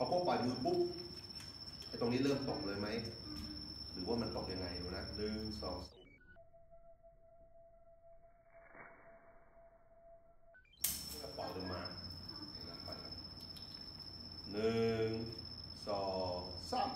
พอโก้ปล่อยมือปุ๊บไอ้ตรงนี้เริ่มตกเลยไหม หรือว่ามันตกยังไงดูนะหนึ่งสองปล่อยลงมาหนึ่งสองสาม